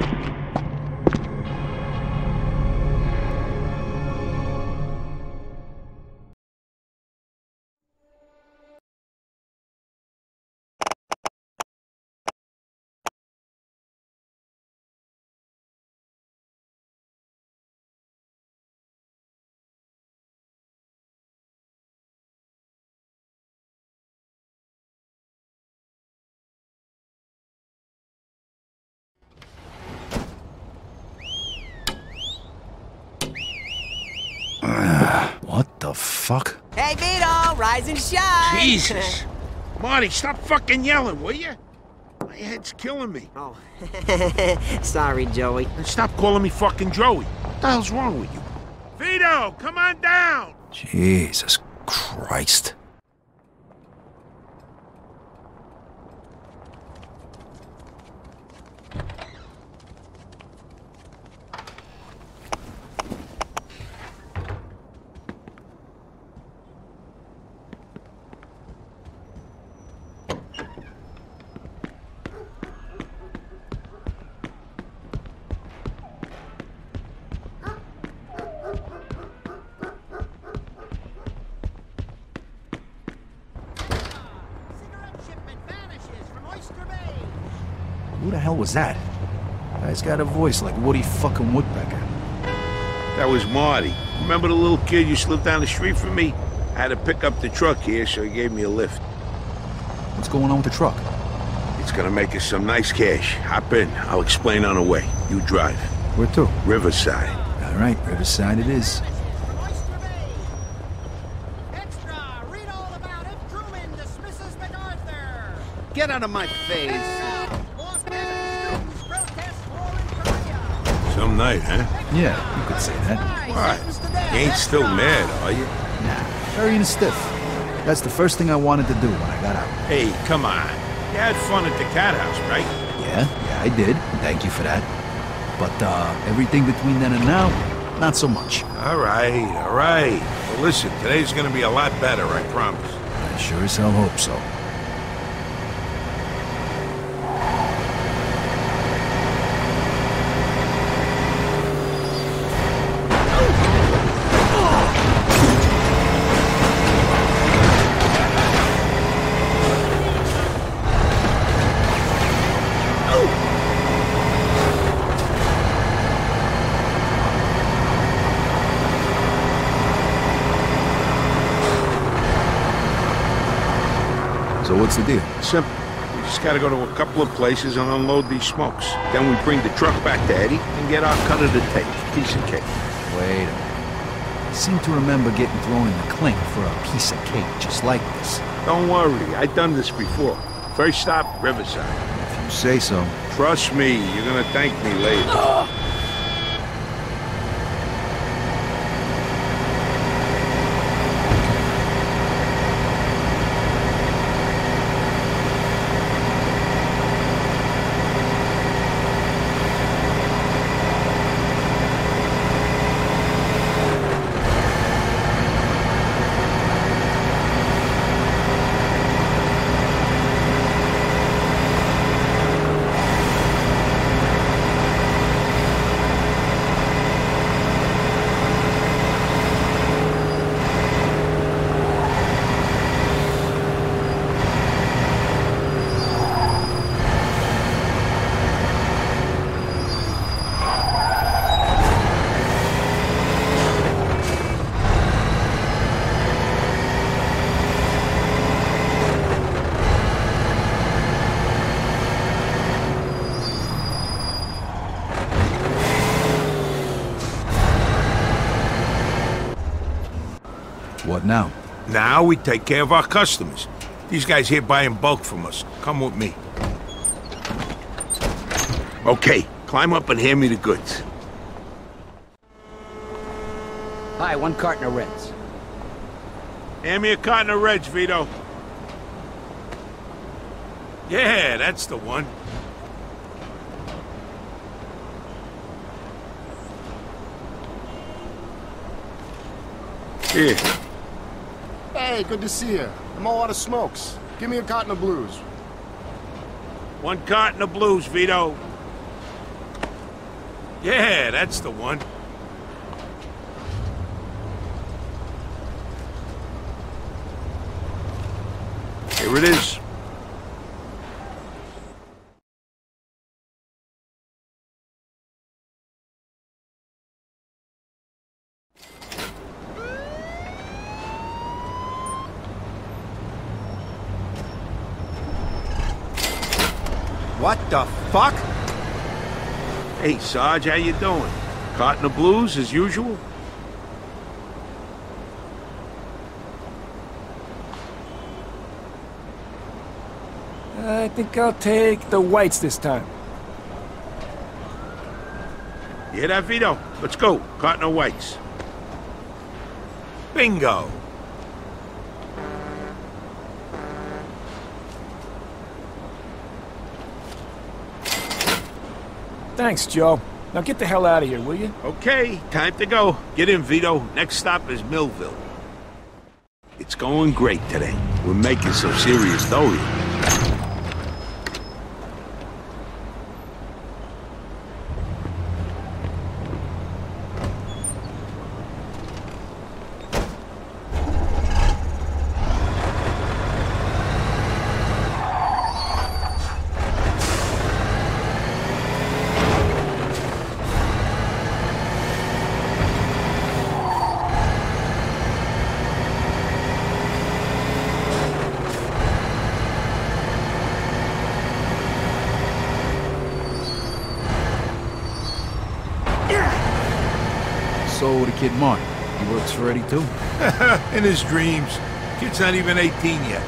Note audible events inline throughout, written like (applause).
What the fuck? Hey, Vito, rise and shine. Jesus. (laughs) Marty, stop fucking yelling, will you? My head's killing me. oh, (laughs) sorry, Joey. And stop calling me fucking Joey. What the hell's wrong with you? Vito, come on down. Jesus Christ. Hell was that? Guy's got a voice like Woody fucking Woodpecker. That was Marty. Remember the little kid you slipped down the street from me? I had to pick up the truck here, so he gave me a lift. What's going on with the truck? It's gonna make us some nice cash. Hop in. I'll explain on the way. You drive. Where to? Riverside. All right, Riverside it is. From Oyster Bay. Extra, read all about it. Truman dismisses MacArthur. Get out of my night, huh? Yeah, you could say that. What? You ain't still mad, are you? Nah, very stiff. That's the first thing I wanted to do when I got out. Hey, come on. You had fun at the cat house, right? Yeah, yeah, I did. Thank you for that. But, uh, everything between then and now, not so much. All right, all right. Well, listen, today's gonna be a lot better, I promise. I sure as hell hope so. What's the deal? Simple. We just gotta go to a couple of places and unload these smokes. Then we bring the truck back to Eddie and get our cut of the take. Piece of cake. Wait a minute. I seem to remember getting thrown in the clink for a piece of cake just like this. Don't worry, I've done this before. First stop, Riverside. If you say so. Trust me, you're gonna thank me later. Ah! What now? We take care of our customers. These guys here buy in bulk from us. Come with me. Okay, climb up and hand me the goods. Hi, one carton of Reds. Hand me a carton of Reds, Vito. Yeah, that's the one. Here. Hey, good to see you. I'm all out of smokes. Give me a carton of blues. One carton of blues, Vito. Yeah, that's the one. Here it is. What the fuck? Hey, Sarge, how you doing? Caught in the blues as usual? I think I'll take the whites this time. You hear that, Vito? Let's go. Caught in the whites. Bingo. Thanks, Joe. Now get the hell out of here, will you? Okay, time to go. Get in, Vito. Next stop is Millville. It's going great today. We're making some serious dough here. So the kid Mark, works too? (laughs) in his dreams. Kid's not even 18 yet.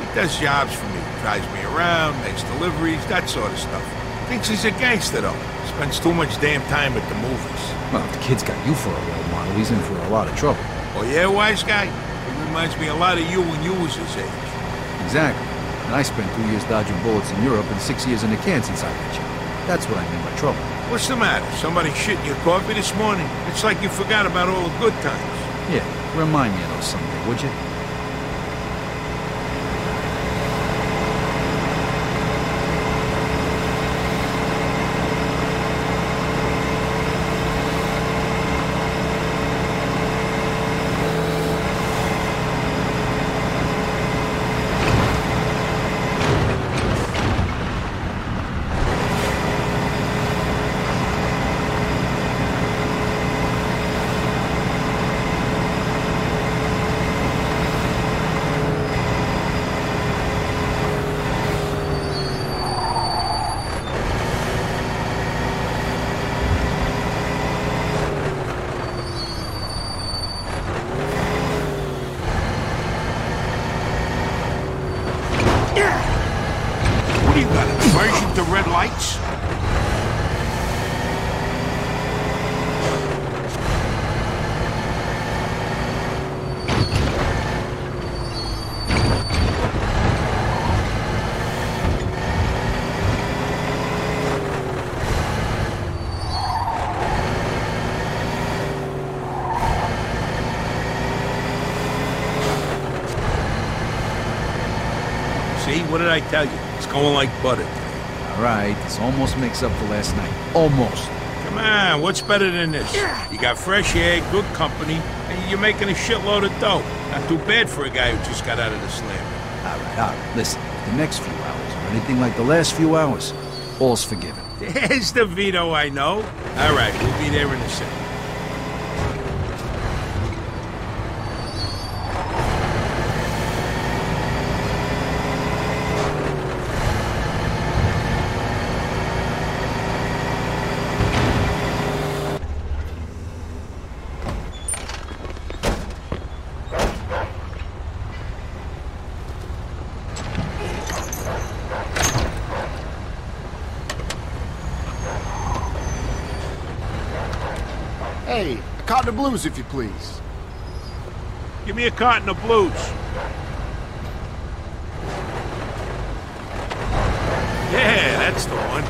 He does jobs for me. Drives me around, makes deliveries, that sort of stuff. Thinks he's a gangster, though. Spends too much damn time at the movies. Well, if the kid's got you for a role model, he's in for a lot of trouble. Oh, yeah, wise guy? He reminds me a lot of you when you was his age. Exactly. And I spent two years dodging bullets in Europe and six years in the can since I met you. That's what I mean by trouble. What's the matter? Somebody shit in your coffee this morning? It's like you forgot about all the good times. Yeah, remind me of someday, would you? What do you got, an aversion to red lights? See, what did I tell you? It's going like butter. All right, this almost makes up for last night. Almost. Come on, what's better than this? You got fresh air, good company, and you're making a shitload of dough. Not too bad for a guy who just got out of the slam. All right, all right. Listen, the next few hours or anything like the last few hours, all's forgiven. (laughs) There's the Vito I know. All right, we'll be there in a second. Hey, a carton of blues, if you please. Give me a carton of blues. Yeah, that's the one.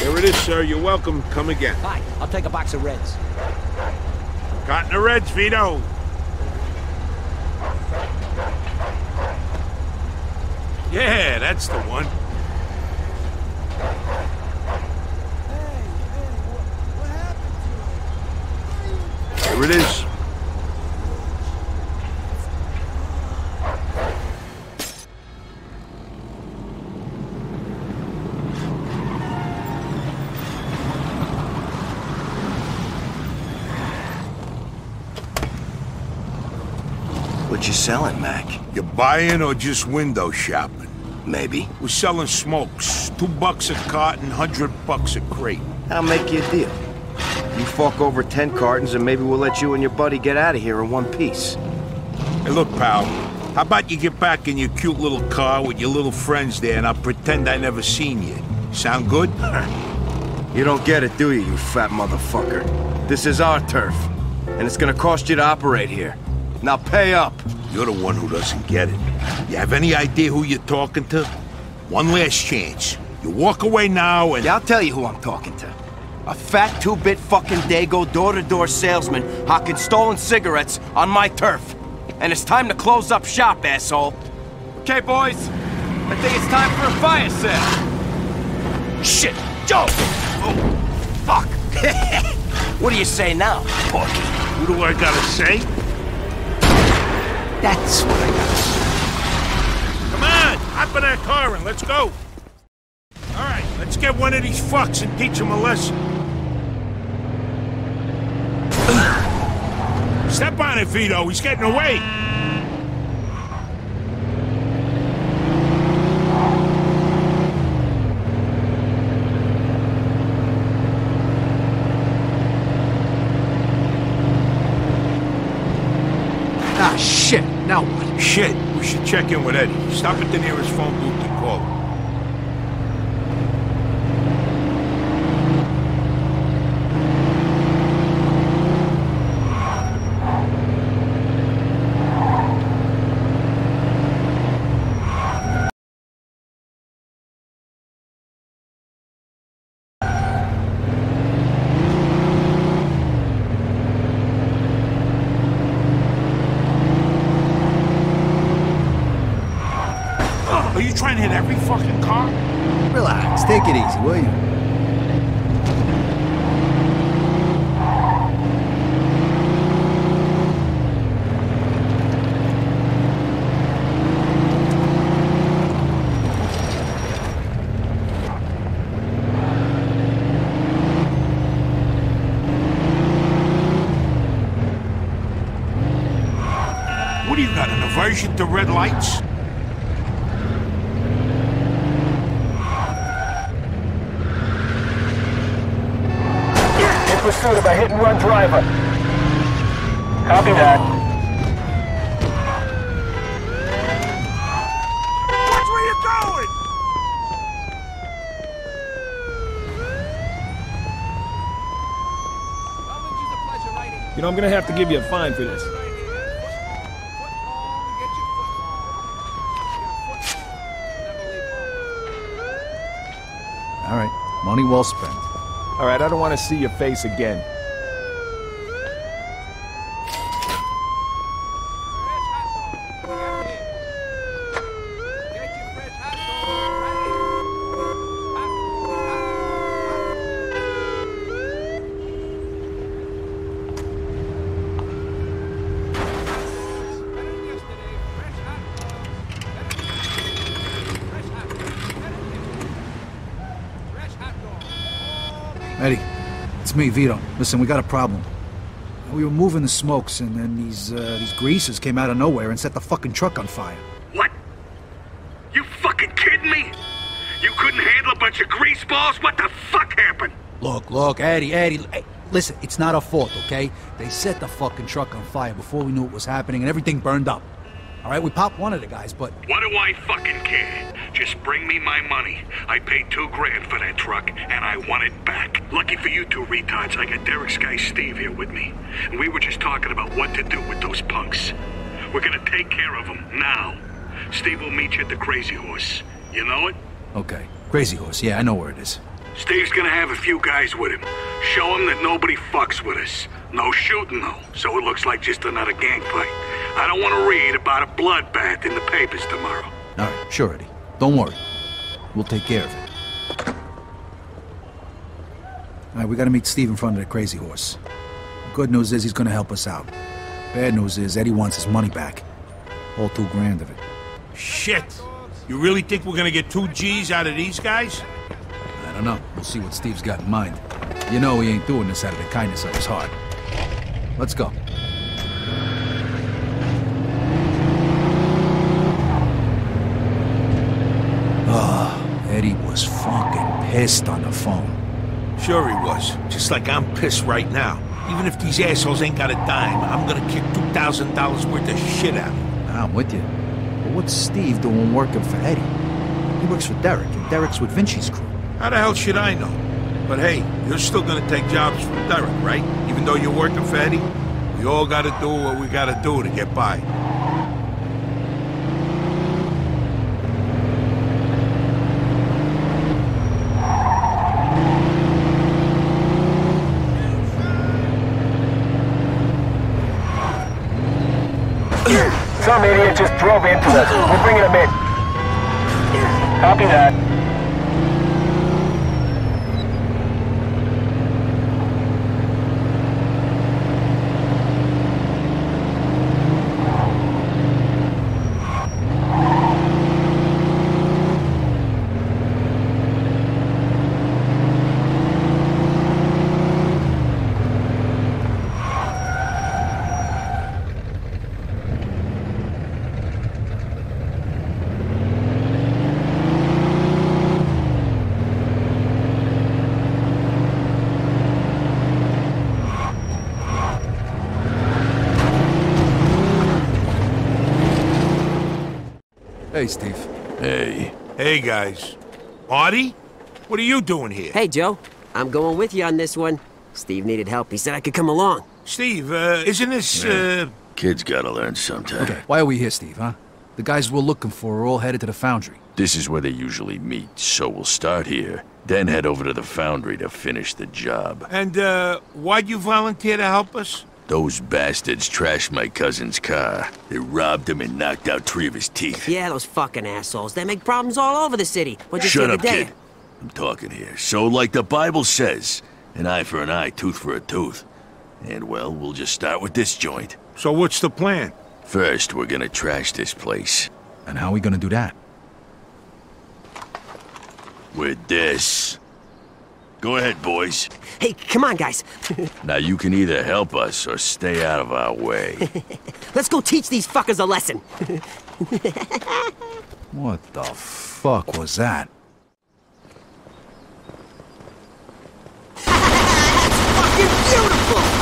There it is, sir. You're welcome. Come again. Hi, I'll take a box of Reds. Cotton of Reds, Vito. Yeah, that's the one. Here it is. What you selling, Mac? You buying or just window shopping? Maybe. We're selling smokes. Two bucks a carton, hundred bucks a crate. I'll make you a deal. You fork over ten cartons and maybe we'll let you and your buddy get out of here in one piece. Hey, look, pal. How about you get back in your cute little car with your little friends there and I'll pretend I never seen you. Sound good? (laughs) You don't get it, do you, you fat motherfucker? This is our turf, and it's gonna cost you to operate here. Now pay up. You're the one who doesn't get it. You have any idea who you're talking to? One last chance. You walk away now and... Yeah, I'll tell you who I'm talking to. A fat two-bit fucking Dago door-to-door salesman hawking stolen cigarettes on my turf. And it's time to close up shop, asshole. Okay, boys. I think it's time for a fire sale. Shit! Joe! Oh, fuck! (laughs) what do you say now, Porky? What do I gotta say? That's what I gotta say. Come on! Hop in that car and let's go! Alright, let's get one of these fucks and teach him a lesson. Step on it, Vito. He's getting away. Ah, shit. Now what? Shit, we should check in with Eddie. Stop at the nearest phone booth and call him. Are you trying to hit every fucking car? Relax. Take it easy, will you? What do you got, an aversion to red lights? Copy that. Watch where you're going! You know, I'm gonna have to give you a fine for this. All right. Money well spent. All right, I don't want to see your face again. Me, Vito. Listen, we got a problem. We were moving the smokes, and then these uh, these greasers came out of nowhere and set the fucking truck on fire. What? You fucking kidding me? You couldn't handle a bunch of grease balls? What the fuck happened? Look, look, Eddie, Eddie. Hey, listen, it's not our fault, okay? They set the fucking truck on fire before we knew what was happening, and everything burned up. All right, we popped one of the guys, but What do I fucking care? Just bring me my money. I paid two grand for that truck, and I want it back. Lucky for you two retards, I got Derek's guy Steve here with me. And we were just talking about what to do with those punks. We're gonna take care of them now. Steve will meet you at the Crazy Horse. You know it? okay. Crazy Horse, yeah, I know where it is. Steve's gonna have a few guys with him. Show him that nobody fucks with us. No shooting, though, so it looks like just another gang fight. I don't want to read about a bloodbath in the papers tomorrow. All right, sure, Eddie. Don't worry. We'll take care of it. All right, we gotta meet Steve in front of the Crazy Horse. Good news is he's gonna help us out. Bad news is Eddie wants his money back. All two grand of it. Shit! You really think we're gonna get two G's out of these guys? I don't know. We'll see what Steve's got in mind. You know he ain't doing this out of the kindness of his heart. Let's go. Oh, Eddie was fucking pissed on the phone. Sure he was. Just like I'm pissed right now. Even if these assholes ain't got a dime, I'm gonna kick $2,000 worth of shit out of them. I'm with you. But what's Steve doing working for Eddie? He works for Derek, and Derek's with Vinci's crew. How the hell should I know? But hey, you're still gonna take jobs from Derek, right? Even though you're working for Eddie? We all gotta do what we gotta do to get by. Into us. We're bringing him in. Copy that. Hey, Steve. Hey. Hey, guys. Artie? What are you doing here? Hey, Joe. I'm going with you on this one. Steve needed help. He said I could come along. Steve, uh, isn't this, uh... Kids gotta learn sometime. Okay, why are we here, Steve, huh? The guys we're looking for are all headed to the foundry. This is where they usually meet, so we'll start here, then head over to the foundry to finish the job. And, uh, why'd you volunteer to help us? Those bastards trashed my cousin's car. They robbed him and knocked out three of his teeth. Yeah, those fucking assholes. They make problems all over the city. What'd you Shut take up, a day? kid. I'm talking here. So, like the Bible says, an eye for an eye, tooth for a tooth. And, well, we'll just start with this joint. So what's the plan? First, we're gonna trash this place. And how are we gonna do that? With this. Go ahead, boys. Hey, come on, guys. (laughs) Now you can either help us or stay out of our way. (laughs) Let's go teach these fuckers a lesson. (laughs) What the fuck was that? fucking beautiful!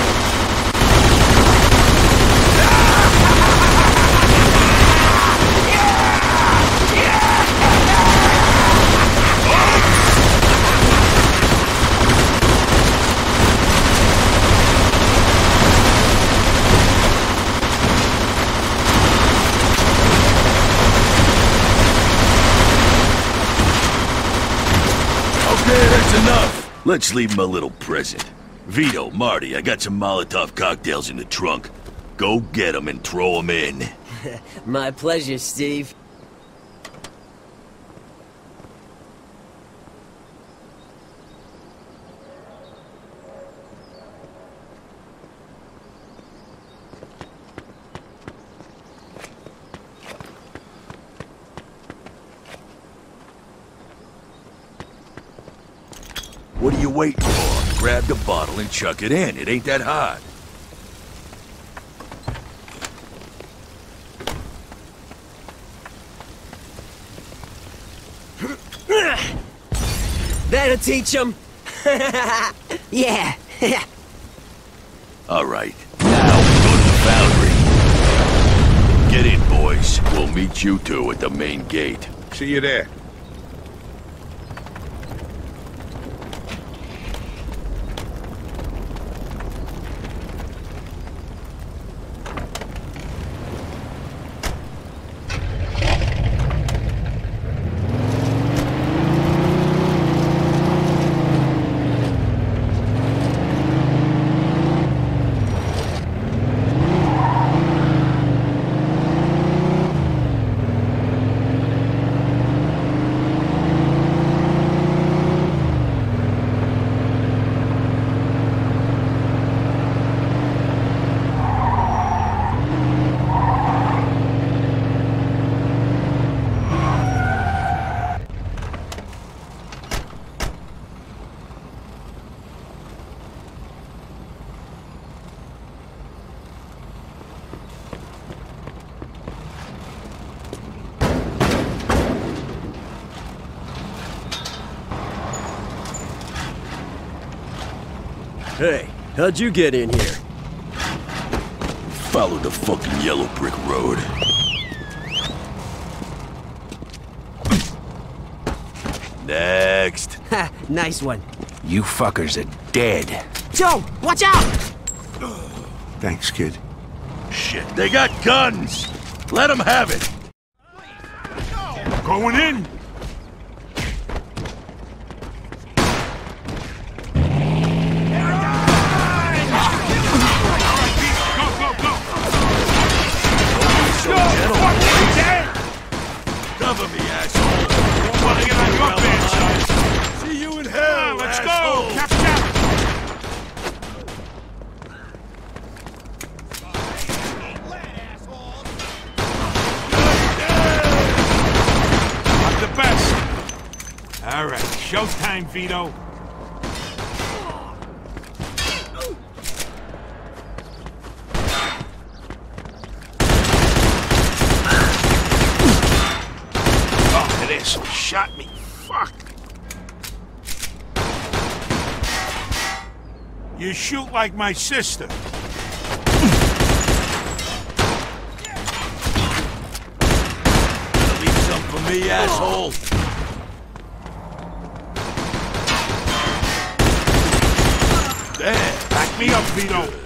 Okay, that's enough. Let's leave him a little present. Vito, Marty, I got some Molotov cocktails in the trunk. Go get them and throw them in. (laughs) My pleasure, Steve. Waiting for? Grab the bottle and chuck it in. It ain't that hard. (laughs) That'll teach them. (laughs) yeah. All right. Now go to the foundry. Get in, boys. We'll meet you two at the main gate. See you there. Hey, how'd you get in here? Follow the fucking yellow brick road. Next. Ha, nice one. You fuckers are dead. Joe, watch out! Thanks, kid. Shit, they got guns! Let them have it! Going in! Vito. Oh, it is. Shot me. Fuck. You shoot like my sister. Leave some for me, asshole. Me up, Vito.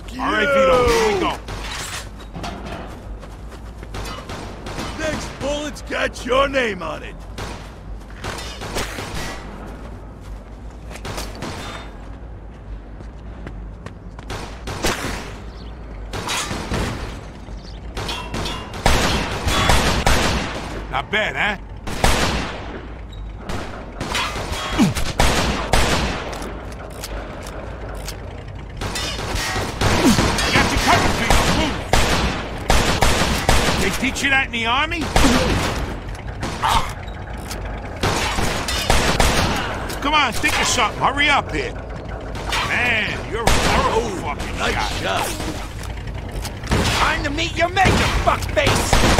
Fuck you! All right, Vito, here we go. Next bullet's got your name on it. Not bad, huh? Vito. Move. They you that in the army? Come on, think of something. Hurry up here. Man, you're a thorough fucking Nice shot. shot. Time to meet your maker, fuckface!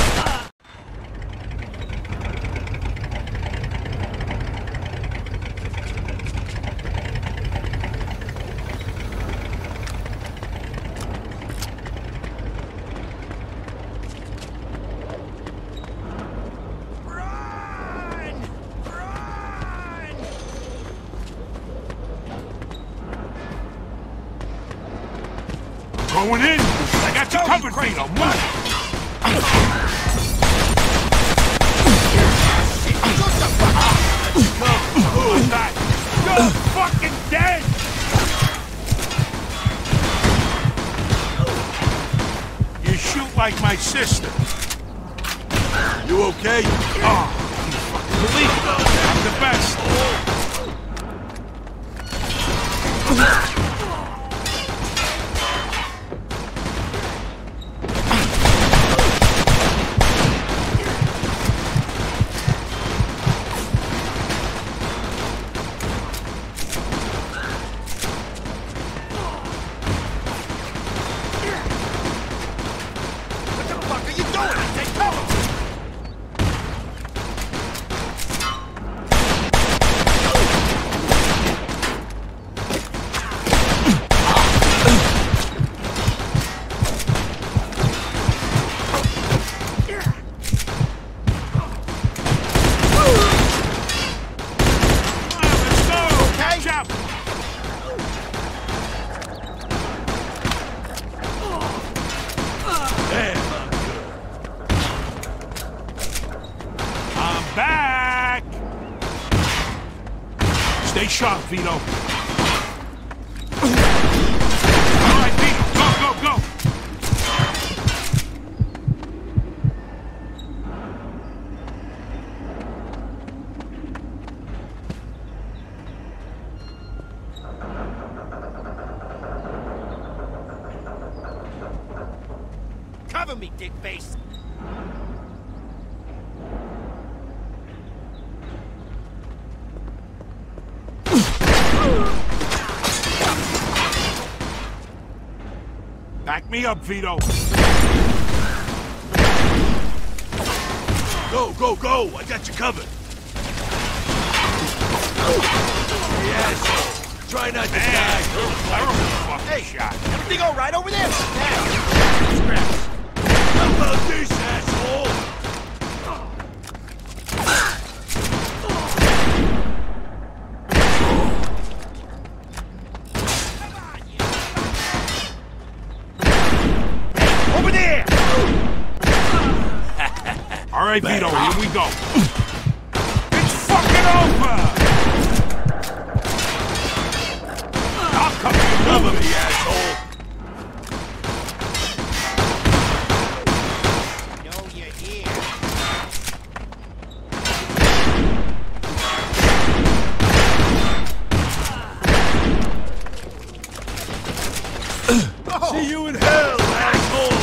Going in. I got you covered, Vito. Move. You're fucking dead! You shoot like my sister. You okay? Oh, believe. I'm the best. What the fuck are you doing? I say cover! Let's go. Catch up. I'm back. Stay me up, Vito. Go, go, go! I got you covered. Yes. Try not to die. Hey, shot. Everything all right over there? How about this, asshole? Over there! All right, Vito, here we go. It's fucking over! I'll cover you, cover me, asshole! No, you're here. See you in hell, asshole!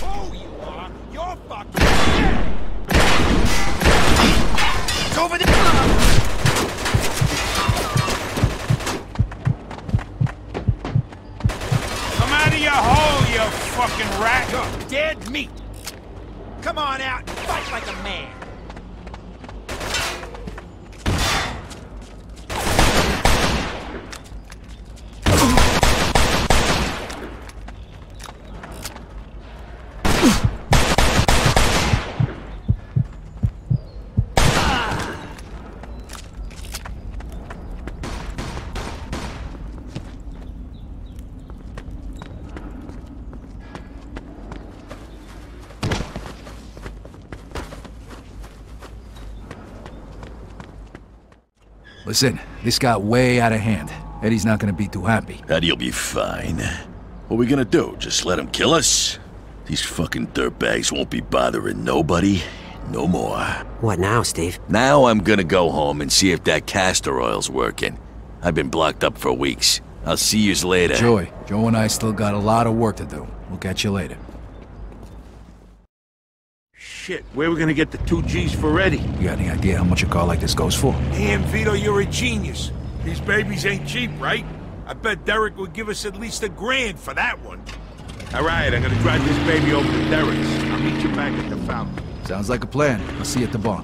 Oh, you are. You're fucking dead. It's over there. Come out of your hole, you fucking rat! You're dead meat. Come on out and fight like a man. Listen, this got way out of hand. Eddie's not gonna be too happy. Eddie'll be fine. What are we gonna do? Just let him kill us? These fucking dirtbags won't be bothering nobody no more. What now, Steve? Now I'm gonna go home and see if that castor oil's working. I've been blocked up for weeks. I'll see yous later. Joey, Joe and I still got a lot of work to do. We'll catch you later. Shit, where we gonna get the two G's for Eddie? You got any idea how much a car like this goes for? Damn, Vito, you're a genius. These babies ain't cheap, right? I bet Derek would give us at least a grand for that one. All right, I'm gonna drive this baby over to Derek's. I'll meet you back at the fountain. Sounds like a plan. I'll see you at the bar.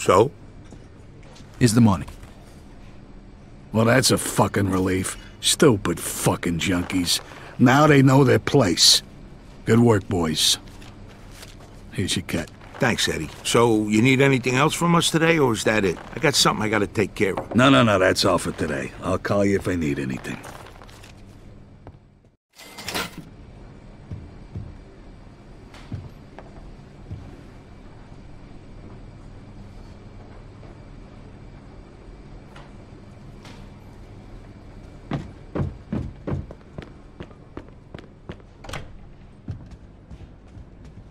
So? Is the money. Well, that's a fucking relief. Stupid fucking junkies. Now they know their place. Good work, boys. Here's your cut. Thanks, Eddie. So, you need anything else from us today, or is that it? I got something I gotta take care of. No, no, no, that's all for today. I'll call you if I need anything.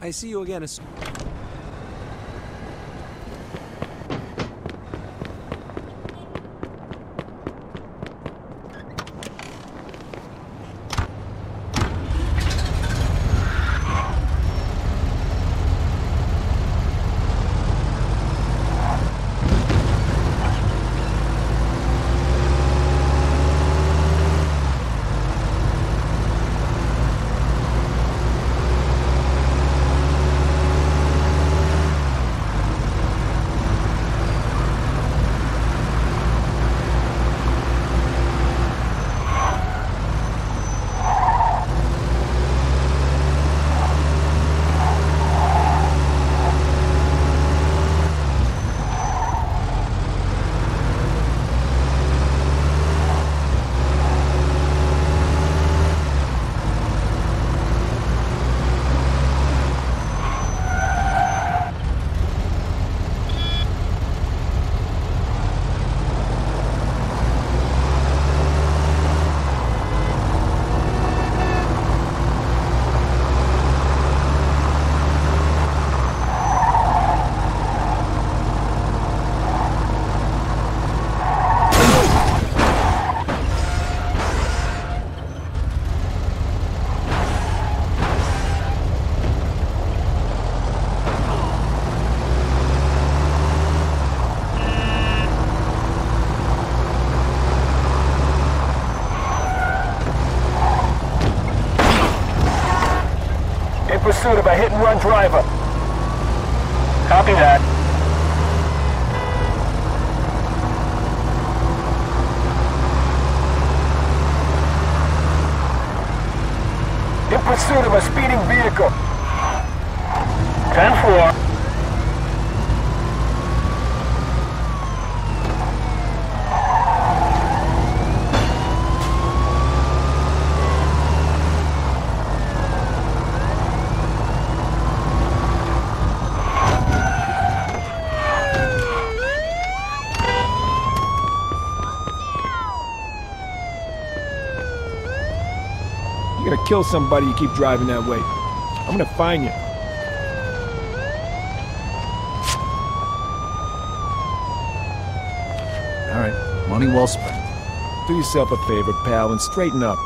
I see you again. as... In pursuit of a hit-and-run driver. Copy that. In pursuit of a speeding vehicle. 10-4. Kill somebody you keep driving that way. I'm gonna find you. All right, money well spent. Do yourself a favor, pal, and straighten up.